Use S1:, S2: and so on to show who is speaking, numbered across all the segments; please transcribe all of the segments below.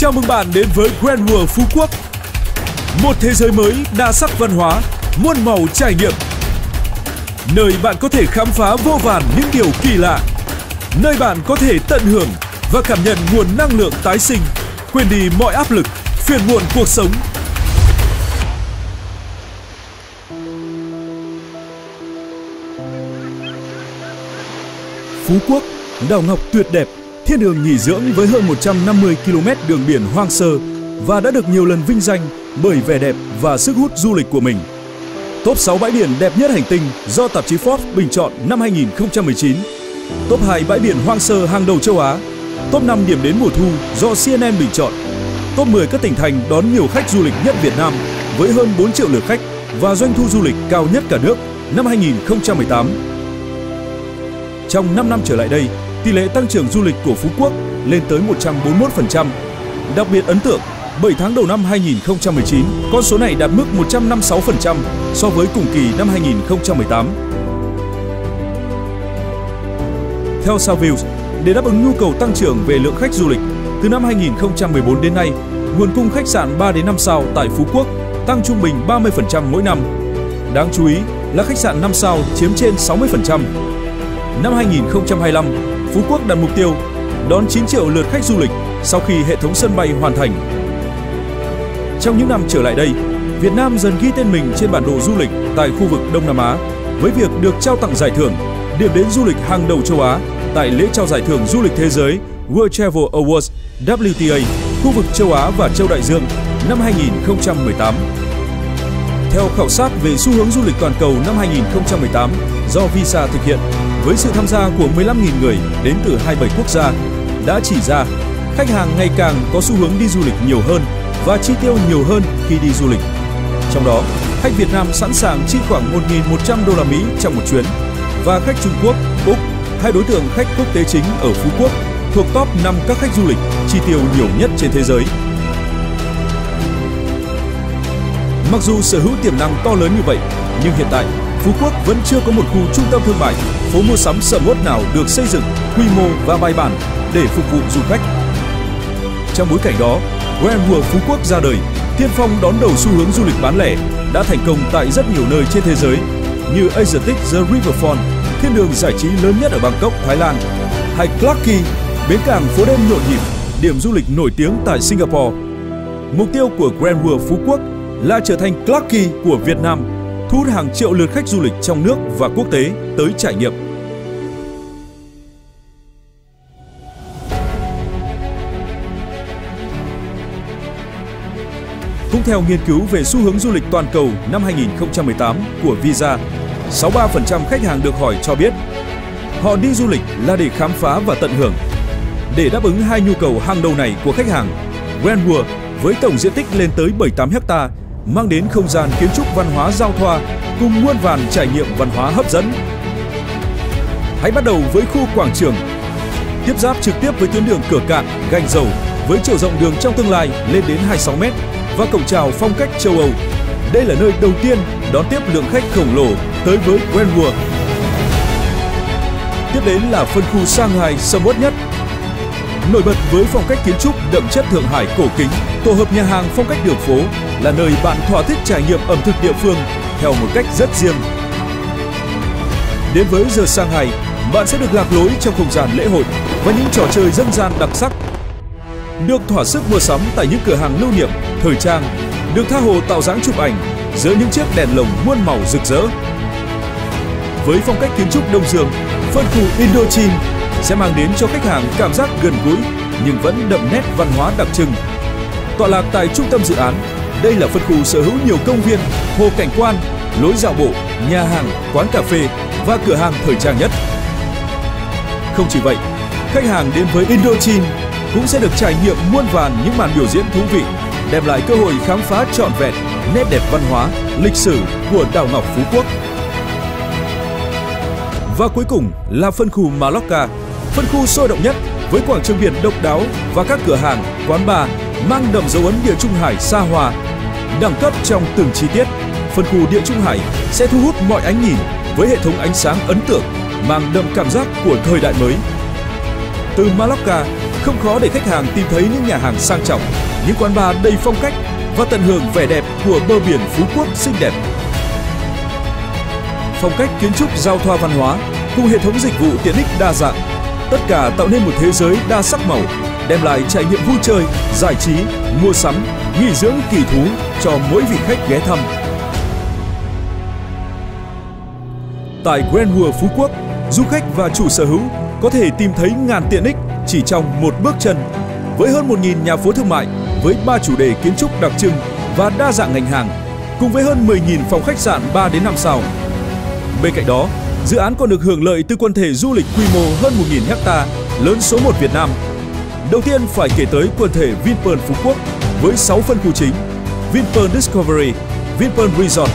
S1: Chào mừng bạn đến với Grand World Phú Quốc. Một thế giới mới đa sắc văn hóa, muôn màu trải nghiệm. Nơi bạn có thể khám phá vô vàn những điều kỳ lạ. Nơi bạn có thể tận hưởng và cảm nhận nguồn năng lượng tái sinh Quên đi mọi áp lực, phiền muộn cuộc sống. Phú Quốc, đảo ngọc tuyệt đẹp, thiên đường nghỉ dưỡng với hơn 150 km đường biển hoang sơ và đã được nhiều lần vinh danh bởi vẻ đẹp và sức hút du lịch của mình. Top 6 bãi biển đẹp nhất hành tinh do tạp chí Forbes bình chọn năm 2019. Top 2 bãi biển hoang sơ hàng đầu châu Á. Top 5 điểm đến mùa thu do CNN bình chọn. Top 10 các tỉnh thành đón nhiều khách du lịch nhất Việt Nam với hơn 4 triệu lượt khách và doanh thu du lịch cao nhất cả nước năm 2018. Trong 5 năm trở lại đây, tỷ lệ tăng trưởng du lịch của Phú Quốc lên tới 141%. Đặc biệt ấn tượng, 7 tháng đầu năm 2019, con số này đạt mức 156% so với cùng kỳ năm 2018. Theo Savills, để đáp ứng nhu cầu tăng trưởng về lượng khách du lịch, từ năm 2014 đến nay, nguồn cung khách sạn 3 đến 5 sao tại Phú Quốc tăng trung bình 30% mỗi năm. Đáng chú ý là khách sạn 5 sao chiếm trên 60%. Năm 2025, Phú Quốc đặt mục tiêu đón 9 triệu lượt khách du lịch sau khi hệ thống sân bay hoàn thành. Trong những năm trở lại đây, Việt Nam dần ghi tên mình trên bản đồ du lịch tại khu vực Đông Nam Á với việc được trao tặng giải thưởng điểm đến du lịch hàng đầu châu Á tại lễ trao giải thưởng du lịch thế giới World Travel Awards WTA khu vực châu Á và châu Đại Dương năm 2018. Theo khảo sát về xu hướng du lịch toàn cầu năm 2018 do Visa thực hiện với sự tham gia của 15.000 người đến từ 27 quốc gia đã chỉ ra khách hàng ngày càng có xu hướng đi du lịch nhiều hơn và chi tiêu nhiều hơn khi đi du lịch. Trong đó, khách Việt Nam sẵn sàng chi khoảng 1.100 đô la Mỹ trong một chuyến và khách Trung Quốc, Úc, hai đối tượng khách quốc tế chính ở Phú Quốc thuộc top 5 các khách du lịch chi tiêu nhiều nhất trên thế giới. Mặc dù sở hữu tiềm năng to lớn như vậy, nhưng hiện tại Phú Quốc vẫn chưa có một khu trung tâm thương mại, phố mua sắm sầm uất nào được xây dựng quy mô và bài bản để phục vụ du khách. Trong bối cảnh đó, Grand World Phú Quốc ra đời, tiên phong đón đầu xu hướng du lịch bán lẻ đã thành công tại rất nhiều nơi trên thế giới như Asiatic The Riverfront, thiên đường giải trí lớn nhất ở Bangkok, Thái Lan, hay Clarke Key, bến cảng phố đêm nhộn nhịp, điểm du lịch nổi tiếng tại Singapore. Mục tiêu của Grand World Phú Quốc là trở thành Clarke Key của Việt Nam, thu hút hàng triệu lượt khách du lịch trong nước và quốc tế tới trải nghiệm. Cũng theo nghiên cứu về xu hướng du lịch toàn cầu năm 2018 của Visa, 63% khách hàng được hỏi cho biết họ đi du lịch là để khám phá và tận hưởng. Để đáp ứng hai nhu cầu hàng đầu này của khách hàng, Grand World với tổng diện tích lên tới 78 hectare mang đến không gian kiến trúc văn hóa giao thoa cùng muôn vàn trải nghiệm văn hóa hấp dẫn. Hãy bắt đầu với khu quảng trường, tiếp giáp trực tiếp với tuyến đường Cửa Cạn, Gành Dầu với chiều rộng đường trong tương lai lên đến 26 m và cổng chào phong cách châu Âu. Đây là nơi đầu tiên đón tiếp lượng khách khổng lồ tới với Grand World. Tiếp đến là phân khu Shanghai sầm uất nhất. Nổi bật với phong cách kiến trúc đậm chất Thượng Hải cổ kính, tổ hợp nhà hàng phong cách đường phố là nơi bạn thỏa thích trải nghiệm ẩm thực địa phương theo một cách rất riêng. Đến với giờ Shanghai, bạn sẽ được lạc lối trong không gian lễ hội và những trò chơi dân gian đặc sắc. Được thỏa sức mua sắm tại những cửa hàng lưu niệm, thời trang, được tha hồ tạo dáng chụp ảnh giữa những chiếc đèn lồng muôn màu rực rỡ. Với phong cách kiến trúc Đông Dương, phân khu Indochine sẽ mang đến cho khách hàng cảm giác gần gũi nhưng vẫn đậm nét văn hóa đặc trưng. Tọa lạc tại trung tâm dự án, đây là phân khu sở hữu nhiều công viên, hồ cảnh quan, lối dạo bộ, nhà hàng, quán cà phê và cửa hàng thời trang nhất. Không chỉ vậy, khách hàng đến với Indochine cũng sẽ được trải nghiệm muôn vàn những màn biểu diễn thú vị, đem lại cơ hội khám phá trọn vẹn nét đẹp văn hóa, lịch sử của đảo ngọc Phú Quốc. Và cuối cùng là phân khu Malacca, phân khu sôi động nhất với quảng trường biển độc đáo và các cửa hàng, quán bar mang đậm dấu ấn địa trung hải xa hoa, đẳng cấp trong từng chi tiết. Phân khu địa trung hải sẽ thu hút mọi ánh nhìn với hệ thống ánh sáng ấn tượng, mang đậm cảm giác của thời đại mới. Từ Malacca Không khó để khách hàng tìm thấy những nhà hàng sang trọng, những quán bar đầy phong cách và tận hưởng vẻ đẹp của bờ biển Phú Quốc xinh đẹp. Phong cách kiến trúc giao thoa văn hóa cùng hệ thống dịch vụ tiện ích đa dạng, tất cả tạo nên một thế giới đa sắc màu, đem lại trải nghiệm vui chơi, giải trí, mua sắm, nghỉ dưỡng kỳ thú cho mỗi vị khách ghé thăm. Tại Grand World Phú Quốc, du khách và chủ sở hữu có thể tìm thấy ngàn tiện ích chỉ trong một bước chân. Với hơn 1.000 nhà phố thương mại, với 3 chủ đề kiến trúc đặc trưng và đa dạng ngành hàng, cùng với hơn 10.000 phòng khách sạn 3 đến 5 sao. Bên cạnh đó, dự án còn được hưởng lợi từ quần thể du lịch quy mô hơn 1.000 ha, lớn số 1 Việt Nam. Đầu tiên phải kể tới quần thể Vinpearl Phú Quốc với 6 phân khu chính: Vinpearl Discovery, Vinpearl Resort,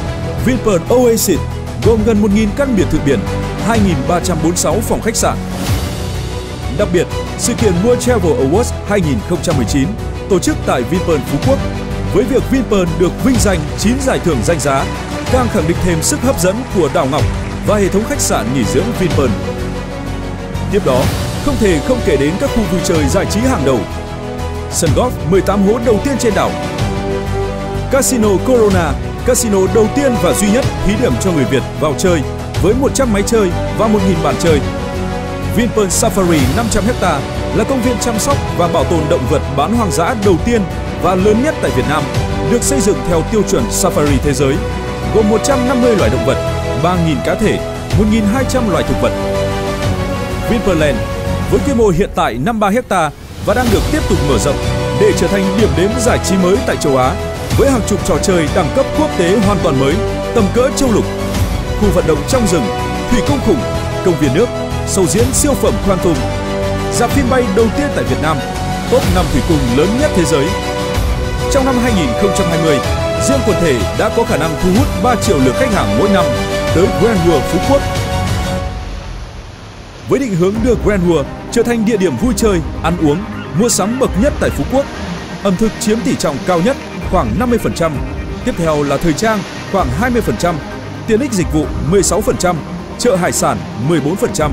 S1: Vinpearl Oasis gồm gần 1.000 căn biệt thự biển, 2.346 phòng khách sạn. Đặc biệt, sự kiện World Travel Awards 2019 tổ chức tại Vinpearl Phú Quốc với việc Vinpearl được vinh danh 9 giải thưởng danh giá càng khẳng định thêm sức hấp dẫn của đảo Ngọc và hệ thống khách sạn nghỉ dưỡng Vinpearl. Tiếp đó, không thể không kể đến các khu vui chơi giải trí hàng đầu. Sân golf 18 hố đầu tiên trên đảo. Casino Corona, casino đầu tiên và duy nhất thí điểm cho người Việt vào chơi với 100 máy chơi và 1.000 bàn chơi. Vinpearl Safari 500 ha là công viên chăm sóc và bảo tồn động vật bán hoang dã đầu tiên và lớn nhất tại Việt Nam, được xây dựng theo tiêu chuẩn Safari thế giới, gồm 150 loài động vật, 3.000 cá thể, 1.200 loài thực vật. Vinpearland với quy mô hiện tại 53 ha và đang được tiếp tục mở rộng để trở thành điểm đến giải trí mới tại châu Á với hàng chục trò chơi đẳng cấp quốc tế hoàn toàn mới, tầm cỡ châu lục, khu vận động trong rừng, thủy công khủng, công viên nước, sầu diễn siêu phẩm Quantum, dạp phim bay đầu tiên tại Việt Nam, top 5 thủy cung lớn nhất thế giới. Trong năm 2020, riêng quần thể đã có khả năng thu hút 3 triệu lượt khách hàng mỗi năm tới Grand World Phú Quốc. Với định hướng đưa Grand World trở thành địa điểm vui chơi, ăn uống, mua sắm bậc nhất tại Phú Quốc, ẩm thực chiếm tỷ trọng cao nhất khoảng 50%, tiếp theo là thời trang khoảng 20%, tiện ích dịch vụ 16%, chợ hải sản 14%.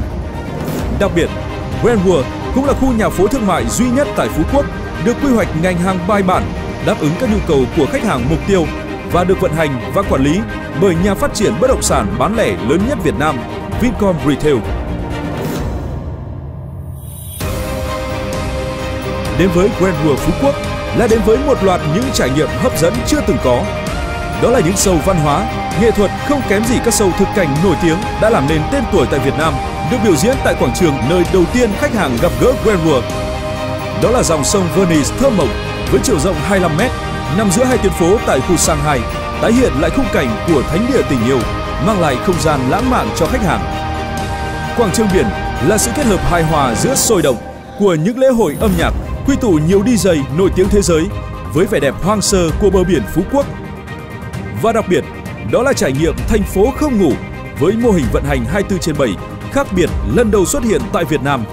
S1: Đặc biệt, Grand World cũng là khu nhà phố thương mại duy nhất tại Phú Quốc được quy hoạch ngành hàng bài bản, đáp ứng các nhu cầu của khách hàng mục tiêu và được vận hành và quản lý bởi nhà phát triển bất động sản bán lẻ lớn nhất Việt Nam, Vincom Retail. Đến với Grand World Phú Quốc là đến với một loạt những trải nghiệm hấp dẫn chưa từng có. Đó là những show văn hóa, nghệ thuật không kém gì các show thực cảnh nổi tiếng đã làm nên tên tuổi tại Việt Nam, được biểu diễn tại quảng trường nơi đầu tiên khách hàng gặp gỡ Grand World. Đó là dòng sông Venice thơ mộng với chiều rộng 25 mét nằm giữa hai tuyến phố tại khu Shanghai, tái hiện lại khung cảnh của thánh địa tình yêu, mang lại không gian lãng mạn cho khách hàng. Quảng trường biển là sự kết hợp hài hòa giữa sôi động của những lễ hội âm nhạc quy tụ nhiều DJ nổi tiếng thế giới với vẻ đẹp hoang sơ của bờ biển Phú Quốc. Và đặc biệt, đó là trải nghiệm thành phố không ngủ với mô hình vận hành 24 trên 7 khác biệt lần đầu xuất hiện tại Việt Nam.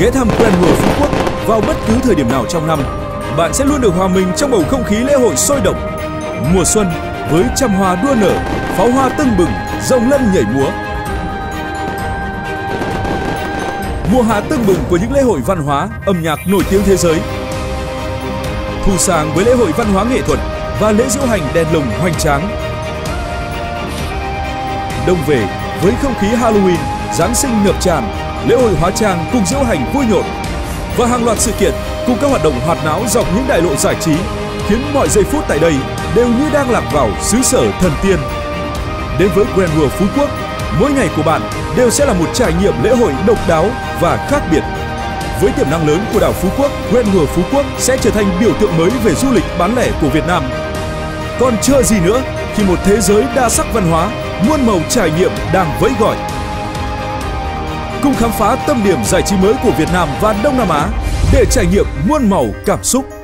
S1: Ghé thăm Grand World Phú Quốc vào bất cứ thời điểm nào trong năm, bạn sẽ luôn được hòa mình trong bầu không khí lễ hội sôi động. Mùa xuân với trăm hoa đua nở, pháo hoa tưng bừng, rồng lân nhảy múa mùa hạ tưng bừng của những lễ hội văn hóa, âm nhạc nổi tiếng thế giới. Thu sang với lễ hội văn hóa nghệ thuật và lễ diễu hành đèn lồng hoành tráng. Đông về với không khí Halloween, Giáng sinh ngập tràn, lễ hội hóa trang cùng diễu hành vui nhộn và hàng loạt sự kiện cùng các hoạt động hoạt náo dọc những đại lộ giải trí khiến mọi giây phút tại đây đều như đang lạc vào xứ sở thần tiên. Đến với Grand World Phú Quốc, mỗi ngày của bạn đều sẽ là một trải nghiệm lễ hội độc đáo và khác biệt. Với tiềm năng lớn của đảo Phú Quốc, Grand World Phú Quốc sẽ trở thành biểu tượng mới về du lịch bán lẻ của Việt Nam. Còn chờ gì nữa khi một thế giới đa sắc văn hóa, muôn màu trải nghiệm đang vẫy gọi. Cùng khám phá tâm điểm giải trí mới của Việt Nam và Đông Nam Á để trải nghiệm muôn màu cảm xúc.